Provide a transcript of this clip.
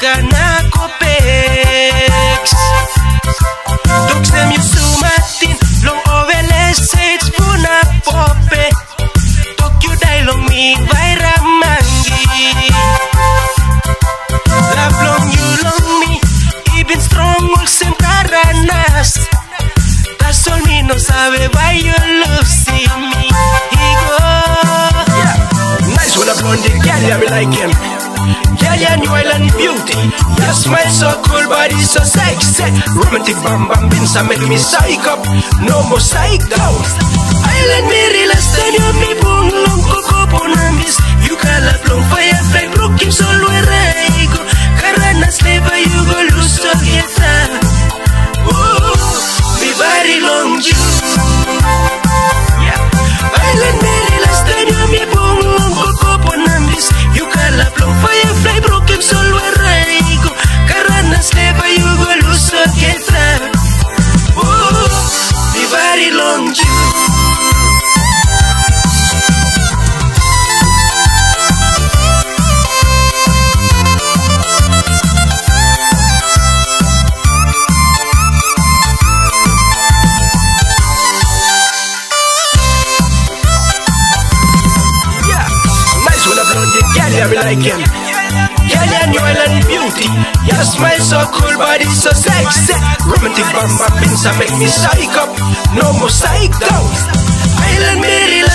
Got narcopics Donc c'est mieux sous matin Long over les seeds pour na popé Donc you die long me vaira mangi. Love long you long me. Even strong ul sem caranas That's all me no sabe why you love see me. He go. Yeah. Nice with a blonde girl yeah me like him. Girl, yeah, New Island beauty. Your smile so cool, body so sexy. Romantic bam bam bins, make me psych up. No more psych down. Island me relax, then you me bung long coco bonambis. You call up long fire me like him. Girl, yeah, New Island beauty. Your smile so cool, body so sexy. Romantic bam bam bins, make me psych up. No more psych down. Island Mary